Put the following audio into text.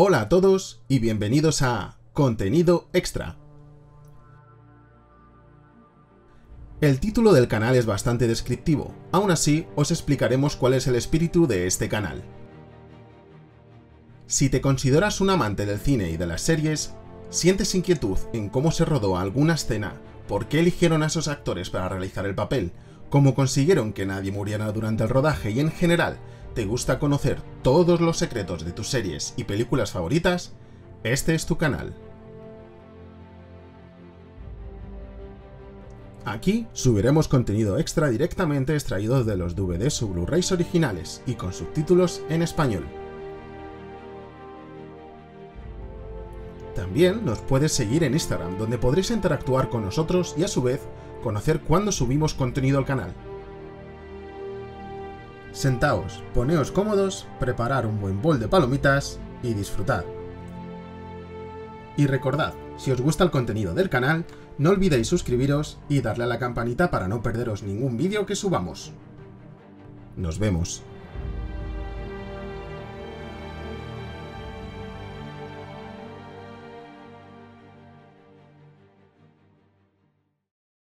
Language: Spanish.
Hola a todos y bienvenidos a Contenido Extra. El título del canal es bastante descriptivo, aún así os explicaremos cuál es el espíritu de este canal. Si te consideras un amante del cine y de las series, sientes inquietud en cómo se rodó alguna escena, por qué eligieron a esos actores para realizar el papel, cómo consiguieron que nadie muriera durante el rodaje y en general te gusta conocer todos los secretos de tus series y películas favoritas, este es tu canal. Aquí subiremos contenido extra directamente extraído de los DVDs o Blu-rays originales y con subtítulos en español. También nos puedes seguir en Instagram, donde podréis interactuar con nosotros y a su vez conocer cuándo subimos contenido al canal. Sentaos, poneos cómodos, preparar un buen bol de palomitas y disfrutad. Y recordad, si os gusta el contenido del canal, no olvidéis suscribiros y darle a la campanita para no perderos ningún vídeo que subamos. Nos vemos.